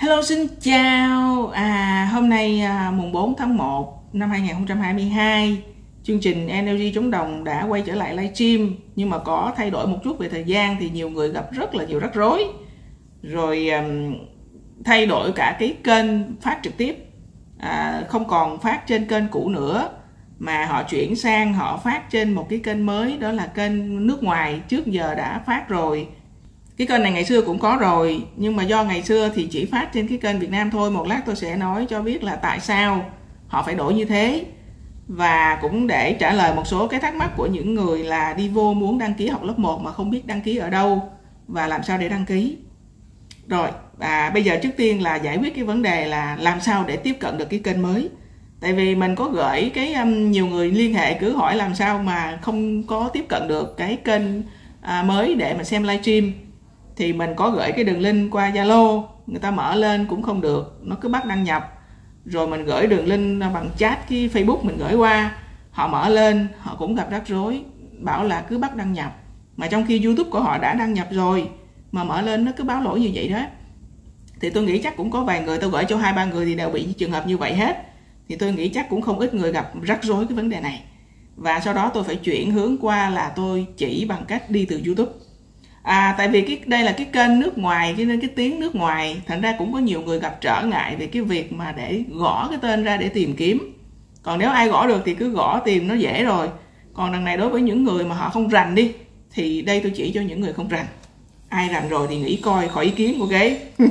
Hello xin chào. À, Hôm nay à, mùng 4 tháng 1 năm 2022 Chương trình Energy chống đồng đã quay trở lại livestream Nhưng mà có thay đổi một chút về thời gian Thì nhiều người gặp rất là nhiều rắc rối. Rồi à, thay đổi cả cái kênh phát trực tiếp. À, Không còn phát trên kênh cũ nữa Mà họ chuyển sang họ phát trên một cái kênh mới Đó là kênh nước ngoài. Trước giờ đã phát rồi cái kênh này ngày xưa cũng có rồi nhưng mà do ngày xưa thì chỉ phát trên cái kênh Việt Nam thôi. Một lát tôi sẽ nói cho biết là tại sao họ phải đổi như thế. Và cũng để trả lời một số cái thắc mắc của những người là đi vô muốn đăng ký học lớp 1 mà không biết đăng ký ở đâu và làm sao để đăng ký. Rồi và bây giờ trước tiên là giải quyết cái vấn đề là làm sao để tiếp cận được cái kênh mới. Tại vì mình có gửi cái um, nhiều người liên hệ cứ hỏi làm sao mà không có tiếp cận được cái kênh à, mới để mà xem livestream thì mình có gửi cái đường link qua Zalo, người ta mở lên cũng không được, nó cứ bắt đăng nhập. Rồi mình gửi đường link bằng chat cái Facebook mình gửi qua, họ mở lên, họ cũng gặp rắc rối, bảo là cứ bắt đăng nhập. Mà trong khi YouTube của họ đã đăng nhập rồi, mà mở lên nó cứ báo lỗi như vậy đó. Thì tôi nghĩ chắc cũng có vài người, tôi gửi cho hai ba người thì đều bị trường hợp như vậy hết. Thì tôi nghĩ chắc cũng không ít người gặp rắc rối cái vấn đề này. Và sau đó tôi phải chuyển hướng qua là tôi chỉ bằng cách đi từ YouTube à tại vì cái đây là cái kênh nước ngoài cho nên cái tiếng nước ngoài thành ra cũng có nhiều người gặp trở ngại về cái việc mà để gõ cái tên ra để tìm kiếm. Còn nếu ai gõ được thì cứ gõ tìm nó dễ rồi. Còn đằng này đối với những người mà họ không rành đi thì đây tôi chỉ cho những người không rành. Ai rành rồi thì nghĩ coi khỏi ý kiến ok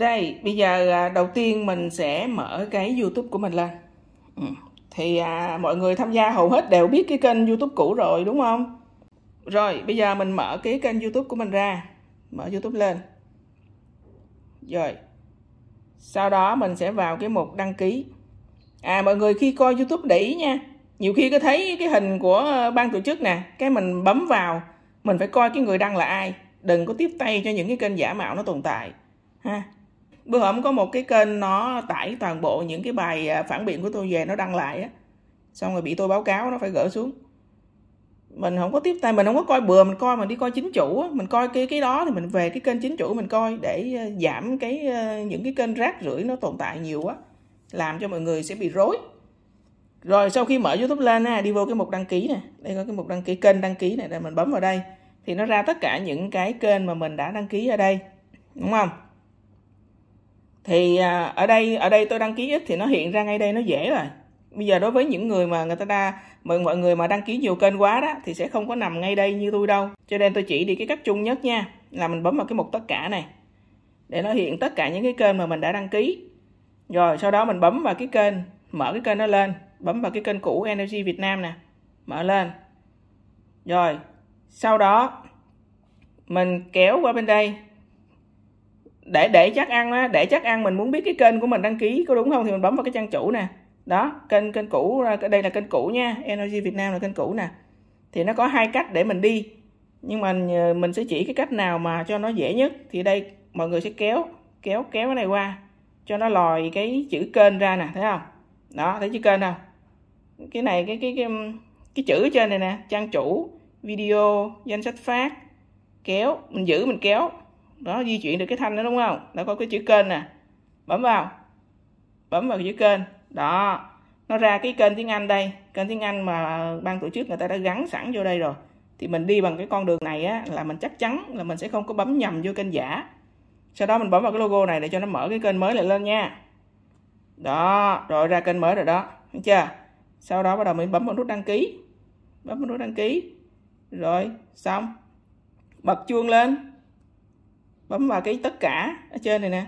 đây bây giờ à, đầu tiên mình sẽ mở cái youtube của mình lên. Ừ. Thì à, mọi người tham gia hầu hết đều biết cái kênh youtube cũ rồi đúng không? Rồi, bây giờ mình mở cái kênh youtube của mình ra. Mở youtube lên. Rồi. Sau đó mình sẽ vào cái mục đăng ký. À mọi người khi coi youtube để ý nha. Nhiều khi có thấy cái hình của ban tổ chức nè, cái mình bấm vào, mình phải coi cái người đăng là ai. Đừng có tiếp tay cho những cái kênh giả mạo nó tồn tại, ha. Bữa hôm có một cái kênh nó tải toàn bộ những cái bài à, phản biện của tôi về, nó đăng lại á. Xong rồi bị tôi báo cáo, nó phải gỡ xuống mình không có tiếp tay, mình không có coi bừa, mình coi mình đi coi chính chủ mình coi cái cái đó thì mình về cái kênh chính chủ mình coi để ờ, giảm cái ờ, những cái kênh rác rưởi nó tồn tại nhiều quá làm cho mọi người sẽ bị rối. Rồi sau khi mở youtube lên ha đi vô cái mục đăng ký nè đây có cái mục đăng ký, kênh đăng ký này để mình bấm vào đây, thì nó ra tất cả những cái kênh mà mình đã đăng ký ở đây, đúng không? Thì à, ở đây ở đây tôi đăng ký ít thì nó hiện ra ngay đây, nó dễ rồi bây giờ đối với những người mà người ta đa, mọi mọi người mà đăng ký nhiều kênh quá đó, thì sẽ không có nằm ngay đây như tôi đâu. Cho nên tôi chỉ đi cái cách chung nhất nha, là mình bấm vào cái mục tất cả này, để nó hiện tất cả những cái kênh mà mình đã đăng ký. Rồi, sau đó mình bấm vào cái kênh, mở cái kênh nó lên, bấm vào cái kênh cũ Energy Việt Nam nè, mở lên. Rồi, sau đó mình kéo qua bên đây. Để để chắc ăn á, để chắc ăn mình muốn biết cái kênh của mình đăng ký có đúng không thì mình bấm vào cái trang chủ nè đó, kênh kênh cũ à, đây là kênh cũ nha, Energy Việt Nam là kênh cũ nè. Thì nó có hai cách để mình đi, nhưng mà mình sẽ chỉ cái cách nào mà cho nó dễ nhất. Thì đây, mọi người sẽ kéo kéo kéo cái này qua, cho nó lòi cái chữ kênh ra nè, thấy không? Đó, thấy chữ kênh không? Cái này, cái cái cái cái chữ trên này nè, trang chủ, video, danh sách phát, kéo, mình giữ, mình kéo. Đó, di chuyển được cái thanh đó, đúng không? Đã có cái chữ kênh nè, bấm vào bấm vào cái chữ kênh đó. Nó ra cái kênh tiếng Anh đây. Kênh tiếng Anh mà ban tổ chức người ta đã gắn sẵn vô đây rồi. Thì mình đi bằng cái con đường này á, là mình chắc chắn là mình sẽ không có bấm nhầm vô kênh giả. Sau đó mình bấm vào cái logo này để cho nó mở cái kênh mới lại lên nha. Đó. Rồi ra kênh mới rồi đó. Thấy chưa? Sau đó bắt đầu mình bấm vào nút đăng ký. Bấm vào nút đăng ký. Rồi, xong. Bật chuông lên. Bấm vào cái tất cả ở trên này nè.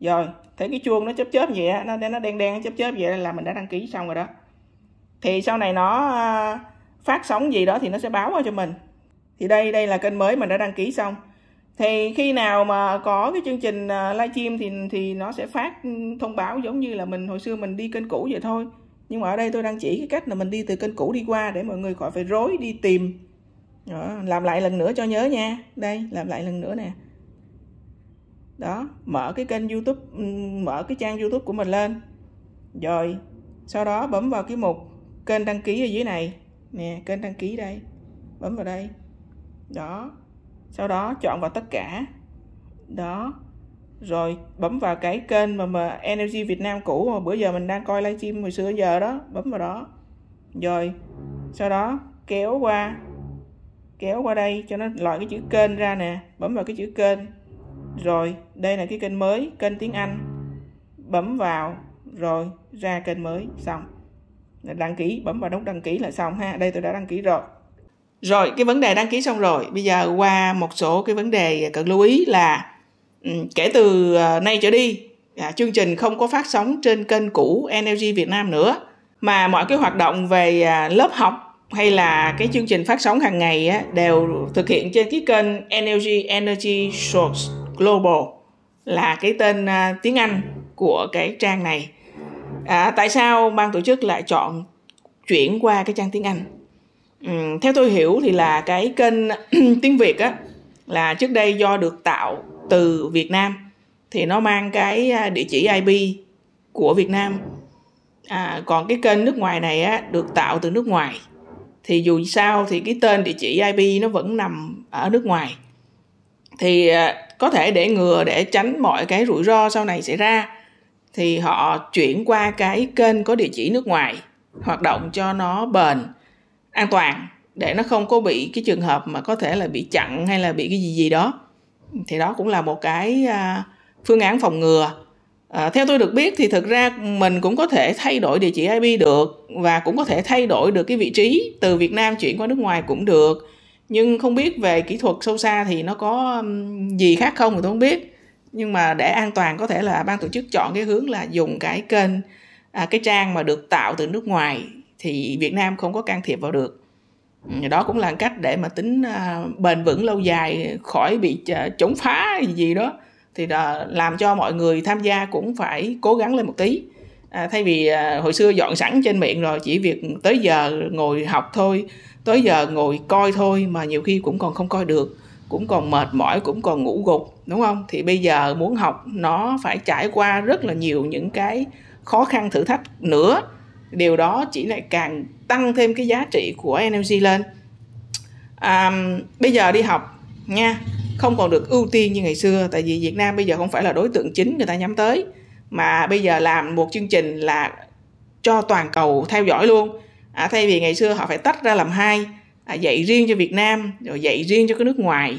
Rồi thấy cái chuông nó chớp chớp vậy á nó nó đen đen chớp chớp vậy là mình đã đăng ký xong rồi đó. Thì sau này nó à, phát sóng gì đó thì nó sẽ báo cho mình. Thì đây đây là kênh mới mình đã đăng ký xong. Thì khi nào mà có cái chương trình à, livestream thì thì nó sẽ phát thông báo giống như là mình hồi xưa mình đi kênh cũ vậy thôi. Nhưng mà ở đây tôi đang chỉ cái cách là mình đi từ kênh cũ đi qua để mọi người khỏi phải rối đi tìm. Đó, làm lại lần nữa cho nhớ nha. Đây làm lại lần nữa nè đó mở cái kênh youtube ừ, mở cái trang youtube của mình lên. Rồi sau đó bấm vào cái mục kênh đăng ký ở dưới này. Nè kênh đăng ký đây. Bấm vào đây. Đó sau đó chọn vào tất cả. Đó rồi bấm vào cái kênh mà, mà Energy Việt Nam cũ mà bữa giờ mình đang coi livestream hồi xưa giờ đó. Bấm vào đó. Rồi sau đó kéo qua. Kéo qua đây cho nó loại cái chữ kênh ra nè. Bấm vào cái chữ kênh rồi đây là cái kênh mới kênh tiếng Anh. Bấm vào rồi ra kênh mới xong. Đăng ký bấm vào nút đăng ký là xong ha. Đây tôi đã đăng ký rồi. Rồi cái vấn đề đăng ký xong rồi. Bây giờ qua một số cái vấn đề cần lưu ý là ừ, kể từ ờ, nay trở đi à, chương trình không có phát sóng trên kênh cũ Energy Việt Nam nữa. Mà mọi cái hoạt động về à, lớp học hay là cái chương trình phát sóng hàng ngày á, đều thực hiện trên cái kênh Energy Energy Source. Global là cái tên uh, tiếng Anh của cái trang này. À, tại sao ban tổ chức lại chọn chuyển qua cái trang tiếng Anh? Ừ, theo tôi hiểu thì là cái kênh tiếng Việt á là trước đây do được tạo từ Việt Nam thì nó mang cái à, địa chỉ IP của Việt Nam. À, còn cái kênh nước ngoài này á được tạo từ nước ngoài thì dù sao thì cái tên địa chỉ IP nó vẫn nằm ở nước ngoài thì à, có thể để ngừa để tránh mọi cái rủi ro sau này xảy ra. Thì họ chuyển qua cái kênh có địa chỉ nước ngoài hoạt động cho nó bền an toàn để nó không có bị cái trường hợp mà có thể là bị chặn hay là bị cái gì gì đó. Thì đó cũng là một cái à, phương án phòng ngừa. À, theo tôi được biết thì thực ra mình cũng có thể thay đổi địa chỉ IP được và cũng có thể thay đổi được cái vị trí từ Việt Nam chuyển qua nước ngoài cũng được nhưng không biết về kỹ thuật sâu xa thì nó có gì khác không thì tôi không biết. Nhưng mà để an toàn có thể là ban tổ chức chọn cái hướng là dùng cái kênh à, cái trang mà được tạo từ nước ngoài thì Việt Nam không có can thiệp vào được. Đó cũng là cách để mà tính à, bền vững lâu dài khỏi bị à, chống phá gì, gì đó. Thì là làm cho mọi người tham gia cũng phải cố gắng lên một tí à, thay vì à, hồi xưa dọn sẵn trên miệng rồi chỉ việc tới giờ ngồi học thôi tới giờ ngồi coi thôi mà nhiều khi cũng còn không coi được cũng còn mệt mỏi cũng còn ngủ gục đúng không? Thì bây giờ muốn học nó phải trải qua rất là nhiều những cái khó khăn thử thách nữa. Điều đó chỉ lại càng tăng thêm cái giá trị của energy lên. À, bây giờ đi học nha không còn được ưu tiên như ngày xưa tại vì Việt Nam bây giờ không phải là đối tượng chính người ta nhắm tới mà bây giờ làm một chương trình là cho toàn cầu theo dõi luôn. À, thay vì ngày xưa họ phải tách ra làm hai à, dạy riêng cho Việt Nam rồi dạy riêng cho cái nước ngoài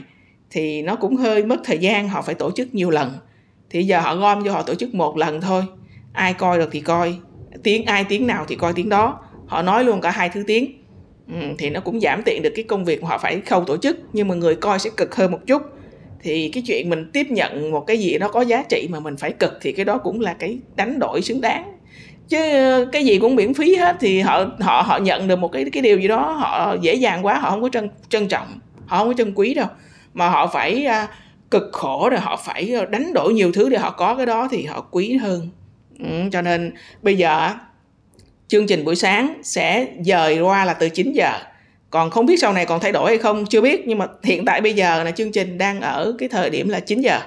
thì nó cũng hơi mất thời gian họ phải tổ chức nhiều lần. Thì giờ họ gom cho họ tổ chức một lần thôi. Ai coi được thì coi. Tiếng ai tiếng nào thì coi tiếng đó. Họ nói luôn cả hai thứ tiếng. Ừ, thì nó cũng giảm tiện được cái công việc mà họ phải khâu tổ chức nhưng mà người coi sẽ cực hơn một chút thì cái chuyện mình tiếp nhận một cái gì nó có giá trị mà mình phải cực thì cái đó cũng là cái đánh đổi xứng đáng. Chứ ờ, cái gì cũng miễn phí hết thì họ họ họ nhận được một cái cái điều gì đó họ dễ dàng quá họ không có trân trân trọng họ không có trân quý đâu. Mà họ phải uh, cực khổ rồi họ phải ờ, đánh đổi nhiều thứ để họ có cái đó thì họ quý hơn. Ừ, cho nên bây giờ chương trình buổi sáng sẽ dời qua là từ 9 giờ còn không biết sau này còn thay đổi hay không chưa biết. Nhưng mà hiện tại bây giờ là chương trình đang ở cái thời điểm là 9 giờ.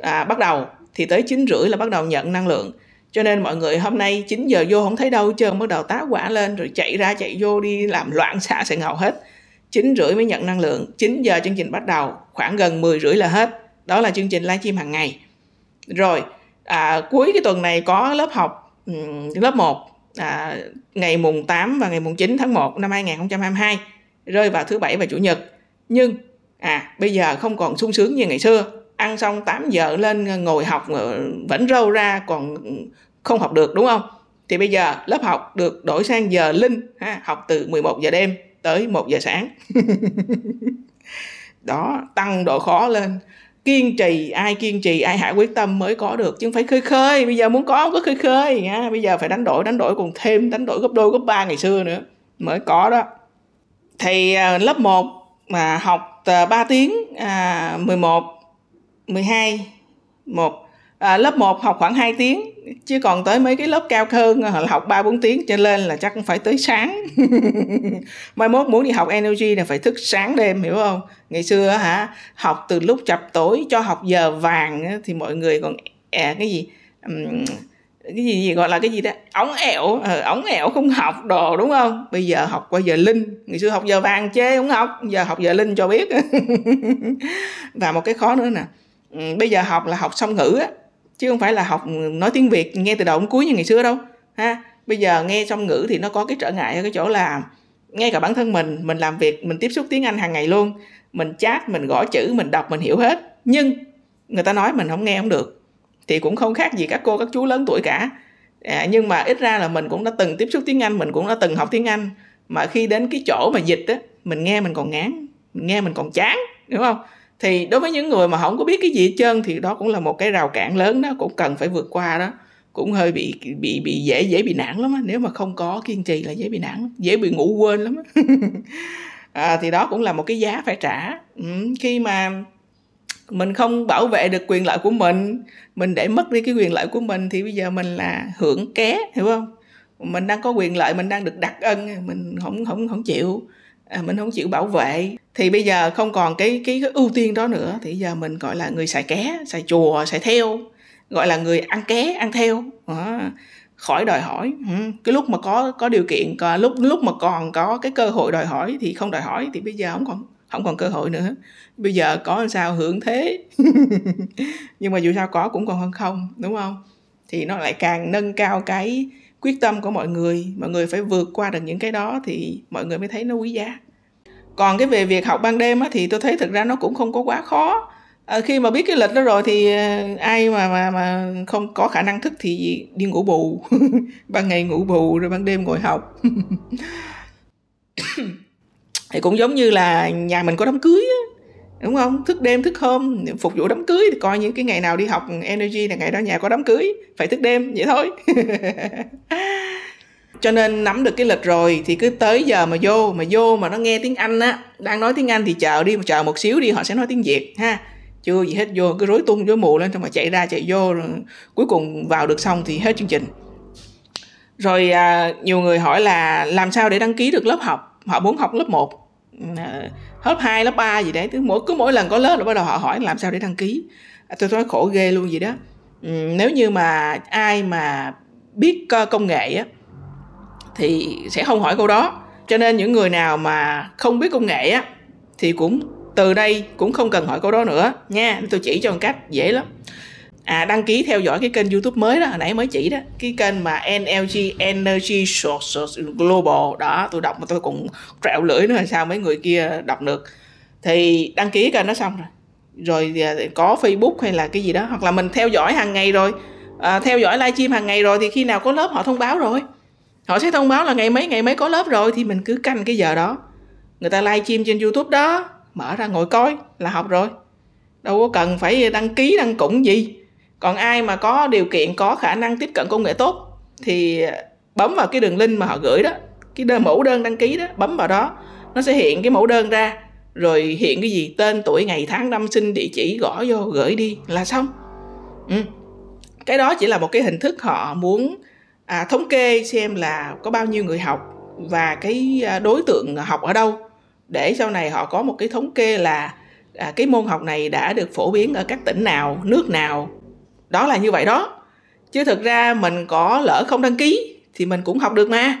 À, bắt đầu thì tới 9 rưỡi là bắt đầu nhận năng lượng. Cho nên mọi người hôm nay 9 giờ vô không thấy đâu trơn bắt đầu tá quả lên rồi chạy ra chạy vô đi làm loạn xạ sẽ ngầu hết. 9 rưỡi mới nhận năng lượng. 9 giờ chương trình bắt đầu khoảng gần 10 rưỡi là hết. Đó là chương trình livestream hàng ngày. Rồi à, cuối cái tuần này có lớp học lớp 1 à, ngày mùng 8 và ngày mùng 9 tháng 1 năm 2022 rơi vào thứ bảy và chủ nhật. Nhưng à bây giờ không còn sung sướng như ngày xưa. Ăn xong 8 giờ lên ngồi học ờ, vẫn râu ra còn không học được đúng không? Thì bây giờ lớp học được đổi sang giờ linh ha, học từ 11 giờ đêm tới 1 giờ sáng. Đó tăng độ khó lên kiên trì ai kiên trì ai hạ quyết tâm mới có được chứ không phải khơi khơi. Bây giờ muốn có không có khơi khơi nha bây giờ phải đánh đổi đánh đổi còn thêm đánh đổi gấp đôi gấp ba ngày xưa nữa mới có đó. Thì à, lớp 1 mà học à, 3 tiếng à, 11 12 1 à, lớp 1 học khoảng 2 tiếng chứ còn tới mấy cái lớp cao hơn ờ, họ học 3 4 tiếng cho lên là chắc cũng phải tới sáng. Mai mốt muốn đi học energy là phải thức sáng đêm hiểu không? Ngày xưa hả, học từ lúc chập tối cho học giờ vàng thì mọi người còn à, cái gì um, cái gì, gì gọi là cái gì đó ống ẹo ờ, ống ẹo không học đồ đúng không? Bây giờ học qua giờ linh. Ngày xưa học giờ vàng chê không học giờ học giờ linh cho biết. Và một cái khó nữa nè bây giờ học là học song ngữ á chứ không phải là học nói tiếng việt nghe từ đầu đến cuối như ngày xưa đâu ha? Bây giờ nghe song ngữ thì nó có cái trở ngại ở cái chỗ là ngay cả bản thân mình mình làm việc mình tiếp xúc tiếng anh hàng ngày luôn mình chat mình gõ chữ mình đọc mình hiểu hết. Nhưng người ta nói mình không nghe không được thì cũng không khác gì các cô các chú lớn tuổi cả. À, nhưng mà ít ra là mình cũng đã từng tiếp xúc tiếng anh mình cũng đã từng học tiếng anh. Mà khi đến cái chỗ mà dịch á mình nghe mình còn ngán mình nghe mình còn chán đúng không? Thì đối với những người mà không có biết cái gì hết trơn thì đó cũng là một cái rào cản lớn đó cũng cần phải vượt qua đó. Cũng hơi bị bị bị dễ dễ bị nản lắm á. Nếu mà không có kiên trì là dễ bị nản dễ bị ngủ quên lắm á. À, thì đó cũng là một cái giá phải trả. Ừ, khi mà mình không bảo vệ được quyền lợi của mình mình để mất đi cái quyền lợi của mình thì bây giờ mình là hưởng ké hiểu không? Mình đang có quyền lợi mình đang được đặc ân mình không không không chịu à, mình không chịu bảo vệ. Thì bây giờ không còn cái cái, cái ưu tiên đó nữa. Thì giờ mình gọi là người xài ké xài chùa xài theo. Gọi là người ăn ké ăn theo. À, khỏi đòi hỏi. Ừ. cái lúc mà có có điều kiện còn lúc lúc mà còn có cái cơ hội đòi hỏi thì không đòi hỏi thì bây giờ không còn không còn cơ hội nữa. Bây giờ có làm sao hưởng thế? Nhưng mà dù sao có cũng còn hơn không đúng không? Thì nó lại càng nâng cao cái quyết tâm của mọi người mọi người phải vượt qua được những cái đó thì mọi người mới thấy nó quý giá. Còn cái về việc học ban đêm á, thì tôi thấy thực ra nó cũng không có quá khó. À, khi mà biết cái lịch đó rồi thì à, ai mà mà mà không có khả năng thức thì đi ngủ bù. Ban ngày ngủ bù rồi ban đêm ngồi học. Thì cũng giống như là nhà mình có đám cưới á, đúng không? Thức đêm thức hôm phục vụ đám cưới thì coi những cái ngày nào đi học energy là ngày đó nhà có đám cưới. Phải thức đêm vậy thôi. Cho nên nắm được cái lịch rồi thì cứ tới giờ mà vô mà vô mà nó nghe tiếng anh á đang nói tiếng anh thì chờ đi mà chờ một xíu đi họ sẽ nói tiếng việt ha. Chưa gì hết vô cứ rối tung rối mù lên xong mà chạy ra chạy vô rồi cuối cùng vào được xong thì hết chương trình. Rồi à, nhiều người hỏi là làm sao để đăng ký được lớp học? Họ muốn học lớp 1 à, ờ, lớp 2, lớp 3 gì đấy cứ mỗi cứ mỗi lần có lớp là bắt đầu họ hỏi làm sao để đăng ký. À, tôi nói khổ ghê luôn gì đó. Ừ, nếu như mà ai mà biết công nghệ á thì sẽ không hỏi câu đó. Cho nên những người nào mà không biết công nghệ á thì cũng từ đây cũng không cần hỏi câu đó nữa nha. Tôi chỉ cho một cách dễ lắm à đăng ký theo dõi cái kênh youtube mới đó hồi nãy mới chỉ đó. Cái kênh mà NLG Energy Sources Global. Đó tôi đọc mà tôi cũng trẹo lưỡi nữa là sao mấy người kia đọc được. Thì đăng ký kênh nó xong rồi. Rồi à, có Facebook hay là cái gì đó. Hoặc là mình theo dõi hàng ngày rồi. À, theo dõi livestream hàng ngày rồi thì khi nào có lớp họ thông báo rồi. Họ sẽ thông báo là ngày mấy ngày mấy có lớp rồi thì mình cứ canh cái giờ đó. Người ta livestream trên youtube đó mở ra ngồi coi là học rồi. Đâu có cần phải đăng ký đăng củng gì còn ai mà có điều kiện có khả năng tiếp cận công nghệ tốt thì bấm vào cái đường link mà họ gửi đó cái đơn mẫu đơn đăng ký đó bấm vào đó nó sẽ hiện cái mẫu đơn ra. Rồi hiện cái gì tên tuổi ngày tháng năm sinh địa chỉ gõ vô gửi đi là xong. Ừ. cái đó chỉ là một cái hình thức họ muốn à, thống kê xem là có bao nhiêu người học và cái à, đối tượng học ở đâu. Để sau này họ có một cái thống kê là à, cái môn học này đã được phổ biến ở các tỉnh nào nước nào đó là như vậy đó. Chứ thực ra mình có lỡ không đăng ký thì mình cũng học được mà.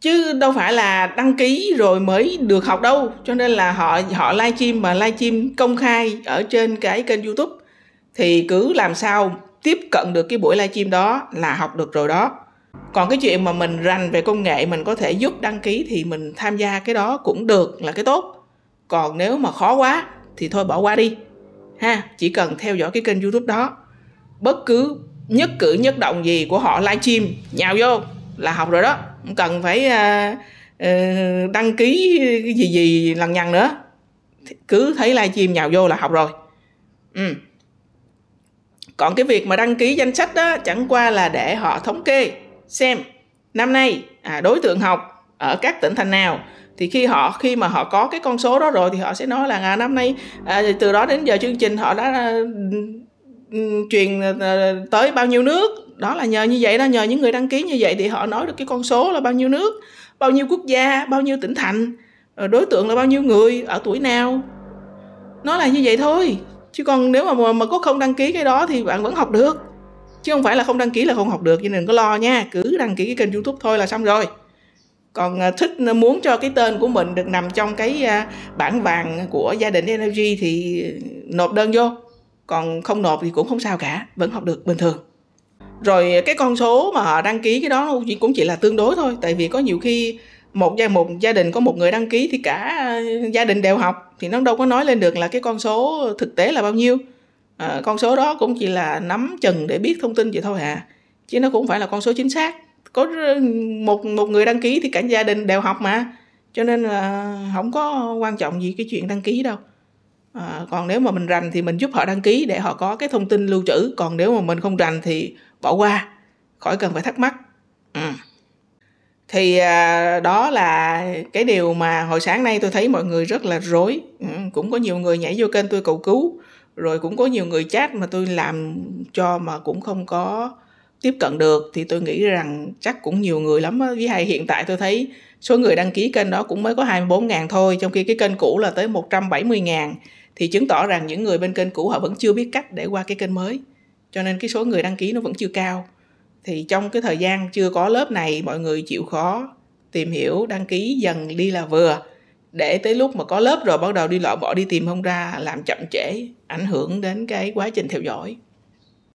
Chứ đâu phải là đăng ký rồi mới được học đâu. Cho nên là họ họ livestream mà livestream công khai ở trên cái kênh youtube. Thì cứ làm sao tiếp cận được cái buổi livestream đó là học được rồi đó. Còn cái chuyện mà mình rành về công nghệ, mình có thể giúp đăng ký thì mình tham gia cái đó cũng được là cái tốt. Còn nếu mà khó quá thì thôi bỏ qua đi. Ha, chỉ cần theo dõi cái kênh youtube đó bất cứ nhất cử nhất động gì của họ livestream nhào vô là học rồi đó. Không cần phải uh, uh, đăng ký cái gì gì lằng nhằng nữa. Cứ thấy livestream nhào vô là học rồi. Ừ. còn cái việc mà đăng ký danh sách đó chẳng qua là để họ thống kê xem năm nay à, đối tượng học ở các tỉnh thành nào. Thì khi họ khi mà họ có cái con số đó rồi thì họ sẽ nói là à, năm nay à, từ đó đến giờ chương trình họ đã Ừ, truyền ờ, ờ, tới bao nhiêu nước. Đó là nhờ như vậy đó, nhờ những người đăng ký như vậy thì họ nói được cái con số là bao nhiêu nước, bao nhiêu quốc gia, bao nhiêu tỉnh thành ờ, đối tượng là bao nhiêu người, ở tuổi nào. Nó là như vậy thôi. Chứ còn nếu mà mà có không đăng ký cái đó thì bạn vẫn học được. Chứ không phải là không đăng ký là không học được cho nên đừng có lo nha, cứ đăng ký cái kênh youtube thôi là xong rồi. Còn thích muốn cho cái tên của mình được nằm trong cái bảng vàng của gia đình energy thì nộp đơn vô còn không nộp thì cũng không sao cả vẫn học được bình thường. Rồi cái con số mà họ đăng ký cái đó cũng chỉ là tương đối thôi tại vì có nhiều khi một gia một gia đình có một người đăng ký thì cả ờ, gia đình đều học thì nó đâu có nói lên được là cái con số thực tế là bao nhiêu. À, con số đó cũng chỉ là nắm chừng để biết thông tin vậy thôi à chứ nó cũng phải là con số chính xác. Có một một người đăng ký thì cả gia đình đều học mà cho nên là không có quan trọng gì cái chuyện đăng ký đâu à, còn nếu mà mình rành thì mình giúp họ đăng ký để họ có cái thông tin lưu trữ. Còn nếu mà mình không rành thì bỏ qua khỏi cần phải thắc mắc. Ừ. thì à, đó là cái điều mà hồi sáng nay tôi thấy mọi người rất là rối. Ừ, cũng có nhiều người nhảy vô kênh tôi cầu cứu rồi cũng có nhiều người chat mà tôi làm cho mà cũng không có tiếp cận được. Thì tôi nghĩ rằng chắc cũng nhiều người lắm á. Với hay hiện tại tôi thấy số người đăng ký kênh đó cũng mới có 24 ngàn thôi, trong khi cái kênh cũ là tới 170 ngàn thì chứng tỏ rằng những người bên kênh cũ họ vẫn chưa biết cách để qua cái kênh mới. Cho nên cái số người đăng ký nó vẫn chưa cao. Thì trong cái thời gian chưa có lớp này mọi người chịu khó tìm hiểu, đăng ký dần đi là vừa để tới lúc mà có lớp rồi bắt đầu đi loại bỏ đi tìm không ra làm chậm trễ ảnh hưởng đến cái quá trình theo dõi